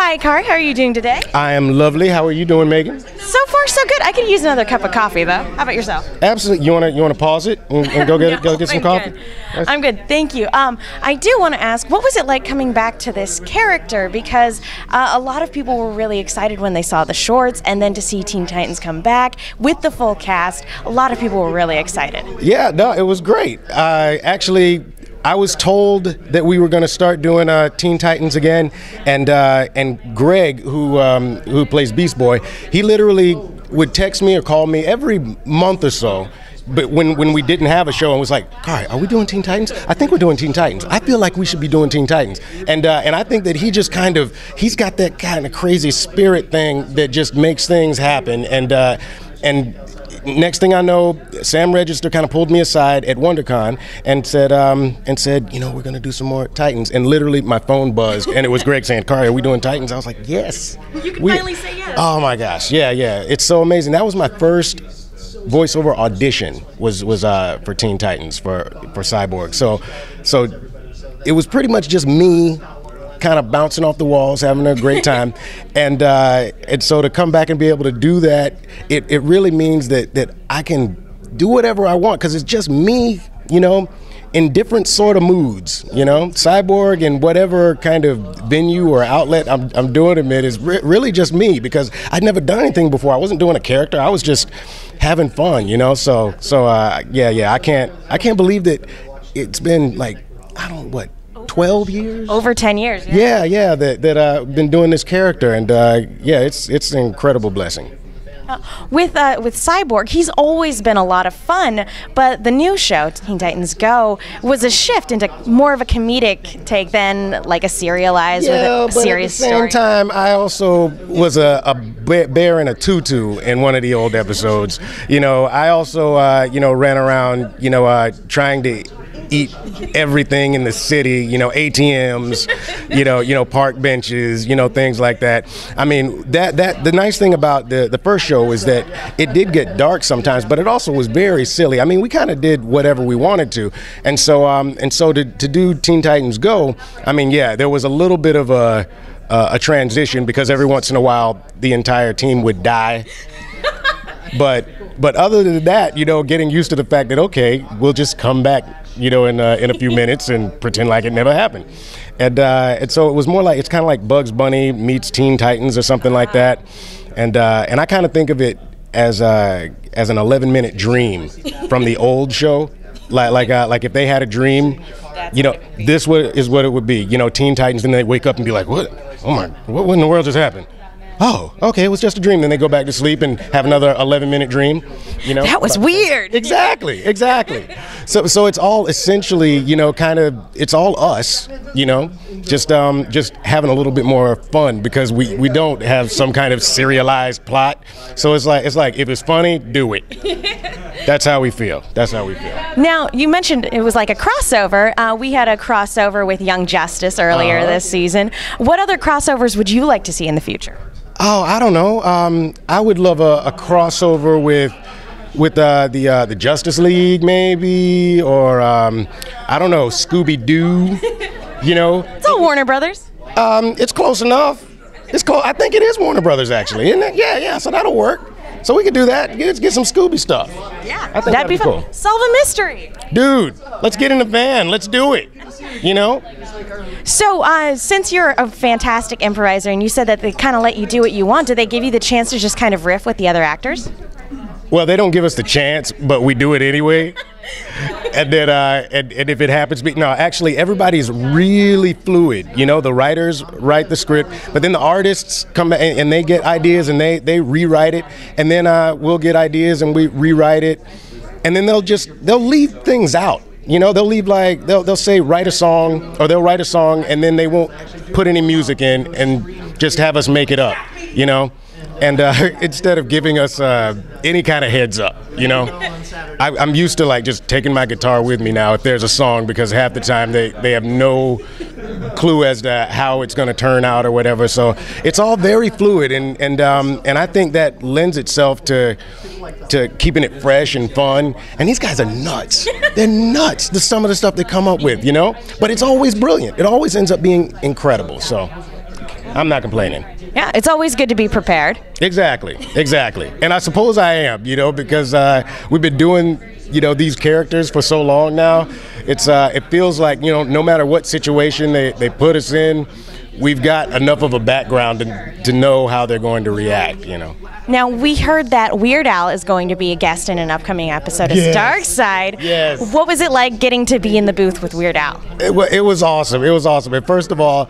Hi, Car. How are you doing today? I am lovely. How are you doing, Megan? So far, so good. I could use another cup of coffee, though. How about yourself? Absolutely. You wanna you wanna pause it and, and go get go get some I'm coffee? Good. I'm good. Thank you. Um, I do want to ask, what was it like coming back to this character? Because uh, a lot of people were really excited when they saw the shorts, and then to see Teen Titans come back with the full cast, a lot of people were really excited. Yeah, no, it was great. I actually I was told that we were going to start doing uh, Teen Titans again, and uh, and Greg, who um, who plays Beast Boy, he literally would text me or call me every month or so. But when, when we didn't have a show and was like, all right, are we doing Teen Titans? I think we're doing Teen Titans. I feel like we should be doing Teen Titans. And uh, and I think that he just kind of he's got that kind of crazy spirit thing that just makes things happen. And uh, and next thing I know, Sam Register kind of pulled me aside at WonderCon and said, um, and said, you know, we're gonna do some more Titans. And literally, my phone buzzed, and it was Greg saying, "Khary, are we doing Titans?" I was like, "Yes." You can We- finally say yes. Oh my gosh, yeah, yeah, it's so amazing. That was my first voiceover audition was was uh, for Teen Titans for for Cyborg. So, so it was pretty much just me kind of bouncing off the walls, having a great time, and uh, and so to come back and be able to do that, it, it really means that that I can do whatever I want because it's just me, you know. In different sort of moods, you know, cyborg and whatever kind of venue or outlet I'm, I'm doing it in is re- really just me because I'd never done anything before. I wasn't doing a character. I was just having fun, you know. So so uh, yeah yeah I can't I can't believe that it's been like I don't what 12 years Over 10 years. yeah, yeah, that that uh, I've been doing this character, and uh, yeah, it's it's an incredible blessing. With uh, with Cyborg, he's always been a lot of fun, but the new show, Teen Titans Go, was a shift into more of a comedic take than like a serialized Yeah, with a but serious at the same story. time, I also was a, a bear bear in a tutu in one of the old episodes. You know, I also uh, you know ran around you know uh, trying to eat everything in the city. You know, ATMs, you know, you know park benches, you know things like that. I mean, that that the nice thing about the the first show is that it did get dark sometimes, but it also was very silly. I mean, we kind of did whatever we wanted to, and so um and so to to do Teen Titans Go, I mean, yeah, there was a little bit of a uh, a transition because every once in a while the entire team would die. but but other than that, you know, getting used to the fact that okay, we'll just come back, you know, in uh, in a few minutes and pretend like it never happened. And uh, and so it was more like it's kind of like Bugs Bunny meets Teen Titans or something like that. And uh, and I kind of think of it as uh, as an 11 minute dream from the old show. Like like uh, like if they had a dream, you know, this is what it would be. You know, Teen Titans, and they wake up and be like, what? Oh my, what, what in the world just happened? Oh, okay, it was just a dream. Then they go back to sleep and have another 11 minute dream. You know, That was But- weird. Exactly, exactly. So, so it's all essentially, you know, kind of, it's all us, you know, just, um, just having a little bit more fun because we, we don't have some kind of serialized plot. So it's like, it's like if it's funny, do it. That's how we feel. That's how we feel. Now, you mentioned it was like a crossover. Uh, we had a crossover with Young Justice earlier Uh-huh. this season. What other crossovers would you like to see in the future? Oh, I don't know. Um, I would love a, a crossover with with uh, the uh, the Justice League, maybe, or um, I don't know, Scooby Doo. You know, It's all Warner Brothers. um, it's close enough. It's close. I think it is Warner Brothers, actually, isn't it? Yeah, yeah. So that'll work. So we could do that. Get, get some Scooby stuff. Yeah, I think that'd be fun. cool. Solve a mystery. Dude, let's get in the van. Let's do it. You know? So, uh, since you're a fantastic improviser and you said that they kind of let you do what you want, do they give you the chance to just kind of riff with the other actors? Well, they don't give us the chance, but we do it anyway. and then, uh, and, and if it happens, be, no, actually, everybody's really fluid. You know, the writers write the script, but then the artists come back and, and they get ideas and they, they rewrite it. And then uh, we'll get ideas and we rewrite it. And then they'll just, they'll leave things out. You know, they'll leave like, they'll, they'll say, write a song, or they'll write a song and then they won't put any music in and just have us make it up, you know? And uh, instead of giving us uh, any kind of heads up, you know, I, I'm used to like just taking my guitar with me now if there's a song because half the time they, they have no clue as to how it's going to turn out or whatever. So it's all very fluid, and and um, and I think that lends itself to to keeping it fresh and fun. And these guys are nuts. They're nuts. The some of the stuff they come up with, you know. But it's always brilliant. It always ends up being incredible. So. I'm not complaining. Yeah, it's always good to be prepared. Exactly, exactly. And I suppose I am, you know, because uh, we've been doing, you know, these characters for so long now. It's uh, it feels like you know, no matter what situation they, they put us in, we've got enough of a background to, to know how they're going to react, you know. Now we heard that Weird Al is going to be a guest in an upcoming episode of Yes. Darkseid. Yes. What was it like getting to be in the booth with Weird Al? It, it was awesome. It was awesome. And first of all,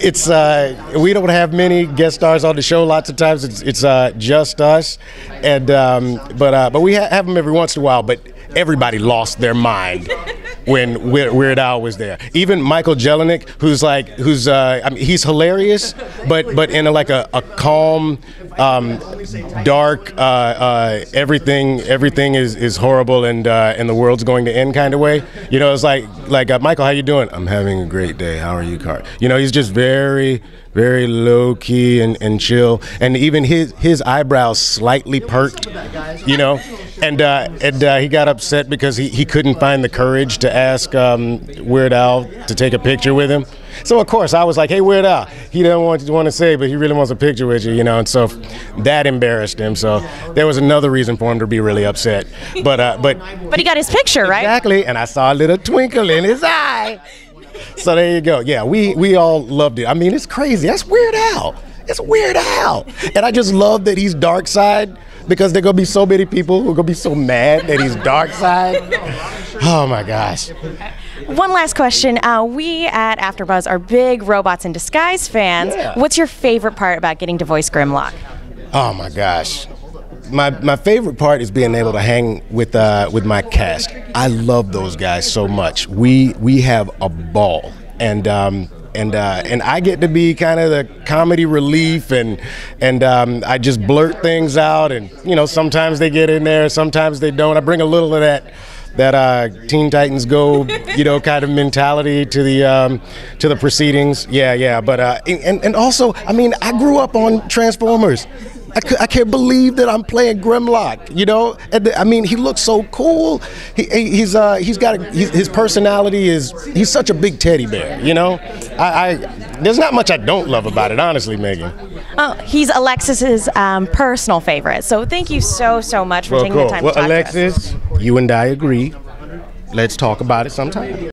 it's uh, we don't have many guest stars on the show. Lots of times it's it's uh, just us, and um, but uh, but we ha- have them every once in a while. But everybody lost their mind when Weird, Al was there. Even Michael Jelenic, who's like who's uh, I mean he's hilarious, but but in a, like a, a calm, um, dark, uh, uh, everything everything is, is horrible and uh, and the world's going to end kind of way. You know, it's like like uh, Michael, how you doing? I'm having a great day. How are you, Car? You know, he's just very very low key and, and chill, and even his his eyebrows slightly perked. You know, and uh, and uh, he got upset because he, he couldn't find the courage to ask um, Weird Al to take a picture with him. So of course I was like, "Hey, Weird Al, he doesn't want to want to say, but he really wants a picture with you," you know. And so that embarrassed him. So there was another reason for him to be really upset. But uh, but But he got his picture, right? exactly, and I saw a little twinkle in his eye. So there you go. Yeah, we we all loved it. I mean, it's crazy. That's Weird Al. It's Weird Al, and I just love that he's Darkseid because there gonna be so many people who are gonna be so mad that he's Darkseid. Oh my gosh. One last question. Uh, we at AfterBuzz are big Robots in Disguise fans. Yeah. What's your favorite part about getting to voice Grimlock? Oh my gosh. My, my favorite part is being able to hang with uh, with my cast. I love those guys so much. We we have a ball, and um, and uh, and I get to be kind of the comedy relief, and and um, I just blurt things out, and you know sometimes they get in there, sometimes they don't. I bring a little of that that uh, Teen Titans Go, you know, kind of mentality to the um, to the proceedings. Yeah, yeah. But uh, and and also, I mean, I grew up on Transformers. I, can't believe that I'm playing Grimlock. You know, and I mean, he looks so cool. He, he- he's uh, he's got a, he's, his personality is he's such a big teddy bear. You know, I, I there's not much I don't love about it, honestly, Megan. Oh, he's Alexis's um, personal favorite. So thank you so so much for taking the time Well, to talk to us. Alexis, you and I agree. Let's talk about it sometime.